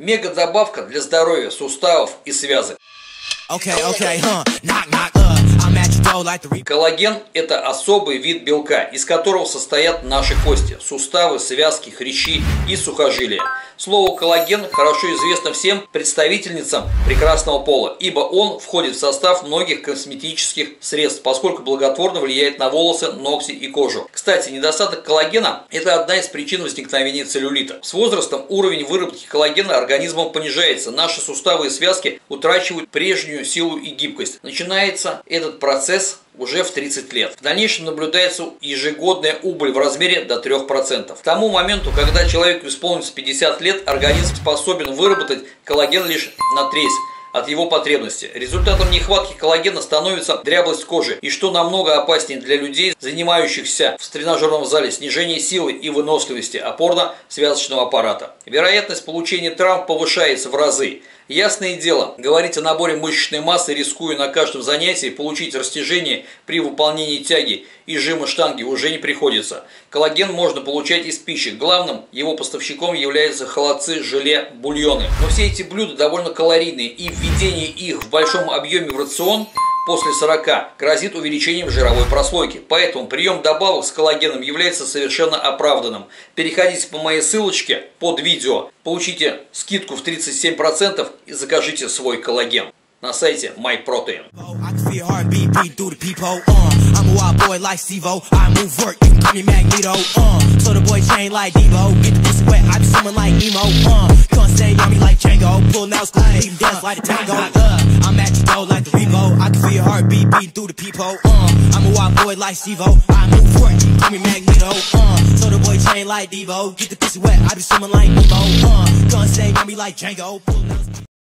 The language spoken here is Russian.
Мега-добавка для здоровья суставов и связок. Okay, okay, huh? Knock, knock, uh, Коллаген – это особый вид белка, из которого состоят наши кости, суставы, связки, хрящи и сухожилия. Слово коллаген хорошо известно всем представительницам прекрасного пола, ибо он входит в состав многих косметических средств, поскольку благотворно влияет на волосы, ногти и кожу. Кстати, недостаток коллагена – это одна из причин возникновения целлюлита. С возрастом уровень выработки коллагена организмом понижается, наши суставы и связки утрачивают прежнюю силу и гибкость. Начинается этот процесс уже в 30 лет. В дальнейшем наблюдается ежегодная убыль в размере до 3%. К тому моменту, когда человеку исполнится 50 лет, организм способен выработать коллаген лишь на треть от его потребности. Результатом нехватки коллагена становится дряблость кожи, и что намного опаснее для людей, занимающихся в тренажерном зале, снижение силы и выносливости опорно-связочного аппарата. Вероятность получения травм повышается в разы. Ясное дело, говорить о наборе мышечной массы, рискуя на каждом занятии получить растяжение при выполнении тяги и жима штанги уже не приходится. Коллаген можно получать из пищи. Главным его поставщиком являются холодцы, желе, бульоны. Но все эти блюда довольно калорийные и введение их в большом объеме в рацион после 40 грозит увеличением жировой прослойки. Поэтому прием добавок с коллагеном является совершенно оправданным. Переходите по моей ссылочке под видео, получите скидку в 37% и закажите свой коллаген на сайте MyProtein. I Out dance like a tango. Uh, I'm at your door like the Revo. I can feel your heartbeat beat through the peephole. Uh, I'm a wild boy like Stevo. I move for can call me Magneto. Uh, so the boy chain like Devo. Get the pussy wet, I be swimming like Nemo. Uh, gonna stay on me like Django.